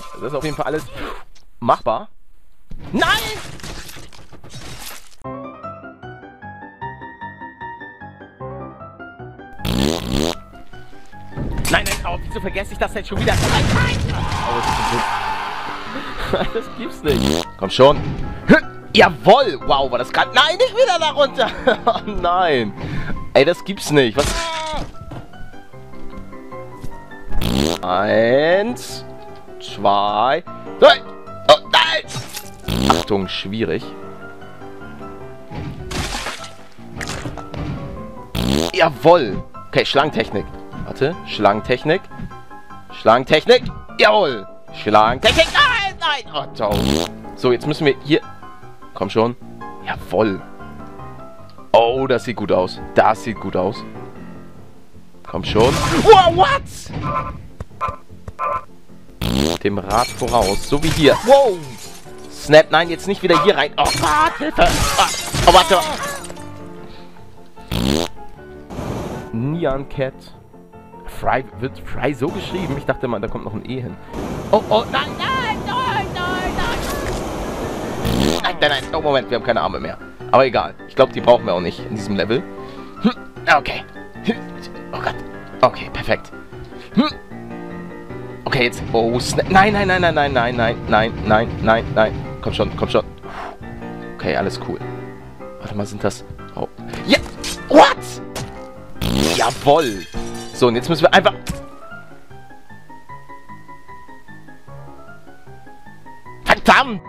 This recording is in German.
gut. Das ist auf jeden Fall alles machbar. Nein! Nein, nein, aber wieso vergesse ich das jetzt schon wieder? Nein, nein! Oh, das, das gibt's nicht. Komm schon. Jawoll! Wow, war das gerade... Nein, nicht wieder da runter! oh nein! Ey, das gibt's nicht. Was... Eins, zwei, drei. Oh, nein! Achtung, schwierig. Jawoll! Okay, Schlangentechnik. Warte, Schlangentechnik. Schlangentechnik. Jawohl! Schlangentechnik. Nein, nein! Oh, toll. So, jetzt müssen wir hier... Komm schon. Jawoll. Oh, das sieht gut aus. Das sieht gut aus. Komm schon. Wow, what? Dem Rad voraus. So wie hier. Wow. Snap, nein, jetzt nicht wieder hier rein. Oh Gott, Hilfe. Ah, oh, warte. Neon Cat. Fry, wird Fry so geschrieben? Ich dachte mal, da kommt noch ein E hin. Oh, oh, nein, nein, nein, nein, nein. Nein, nein, nein. Oh, Moment, wir haben keine Arme mehr. Aber egal. Ich glaube, die brauchen wir auch nicht in diesem Level. Hm, okay. Oh Gott. Okay, perfekt. Hm. Okay, jetzt. Oh, Snap. Nein, nein, nein, nein, nein, nein, nein, nein, nein, nein, nein. Komm schon, komm schon. Okay, alles cool. Warte mal, sind das... Oh. Ja! What? Jawoll. So, und jetzt müssen wir einfach... Verdammt!